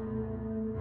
あ。